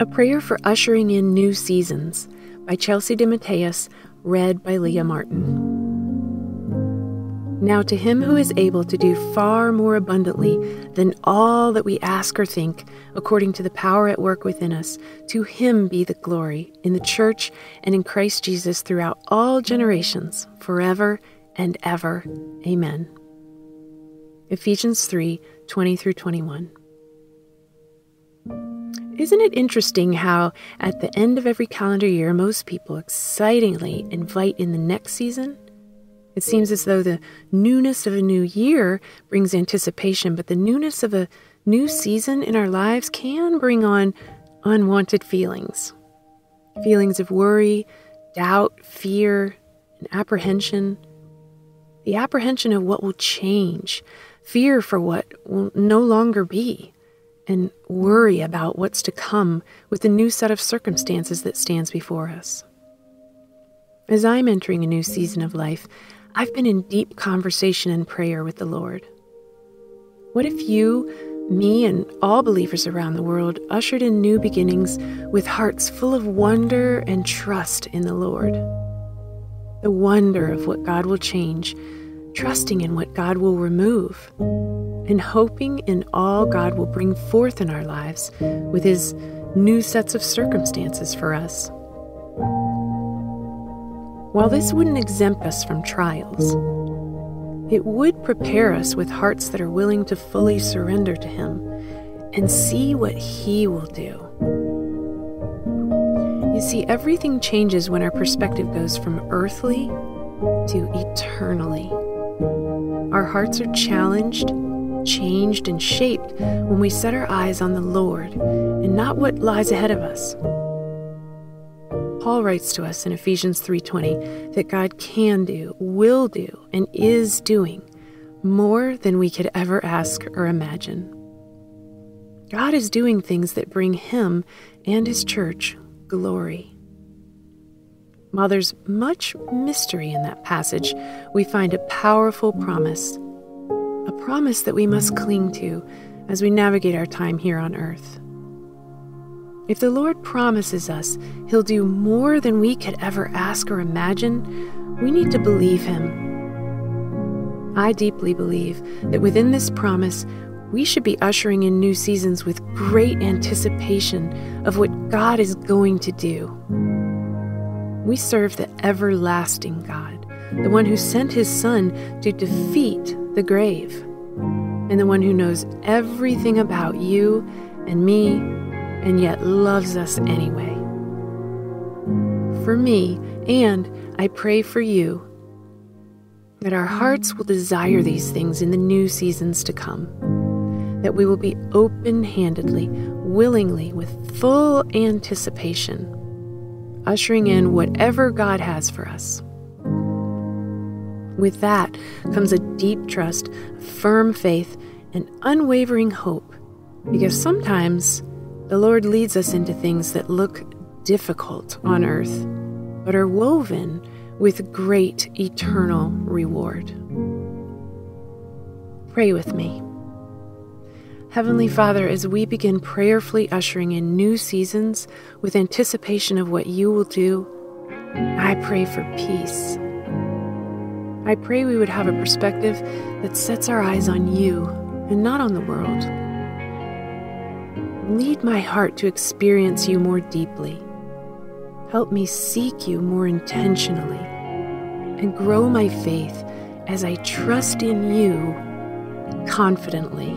A Prayer for Ushering in New Seasons by Chelsea DeMatteis, read by Leah Martin. Now, to him who is able to do far more abundantly than all that we ask or think, according to the power at work within us, to him be the glory in the church and in Christ Jesus throughout all generations, forever and ever. Amen. Ephesians 3 20 through 21. Isn't it interesting how, at the end of every calendar year, most people excitingly invite in the next season? It seems as though the newness of a new year brings anticipation, but the newness of a new season in our lives can bring on unwanted feelings feelings of worry, doubt, fear, and apprehension. The apprehension of what will change, fear for what will no longer be and worry about what's to come with the new set of circumstances that stands before us. As I'm entering a new season of life, I've been in deep conversation and prayer with the Lord. What if you, me, and all believers around the world ushered in new beginnings with hearts full of wonder and trust in the Lord? The wonder of what God will change, trusting in what God will remove and hoping in all God will bring forth in our lives with His new sets of circumstances for us. While this wouldn't exempt us from trials, it would prepare us with hearts that are willing to fully surrender to Him and see what He will do. You see, everything changes when our perspective goes from earthly to eternally. Our hearts are challenged changed and shaped when we set our eyes on the Lord and not what lies ahead of us. Paul writes to us in Ephesians 3:20 that God can do, will do, and is doing more than we could ever ask or imagine. God is doing things that bring him and his church glory. While there's much mystery in that passage, we find a powerful promise a promise that we must cling to as we navigate our time here on earth. If the Lord promises us He'll do more than we could ever ask or imagine, we need to believe Him. I deeply believe that within this promise, we should be ushering in new seasons with great anticipation of what God is going to do. We serve the everlasting God, the one who sent His Son to defeat the grave, and the one who knows everything about you and me and yet loves us anyway. For me, and I pray for you, that our hearts will desire these things in the new seasons to come, that we will be open handedly, willingly, with full anticipation, ushering in whatever God has for us. With that comes a deep trust, firm faith, and unwavering hope, because sometimes the Lord leads us into things that look difficult on earth, but are woven with great eternal reward. Pray with me. Heavenly Father, as we begin prayerfully ushering in new seasons with anticipation of what you will do, I pray for peace I pray we would have a perspective that sets our eyes on you and not on the world. Lead my heart to experience you more deeply. Help me seek you more intentionally and grow my faith as I trust in you confidently.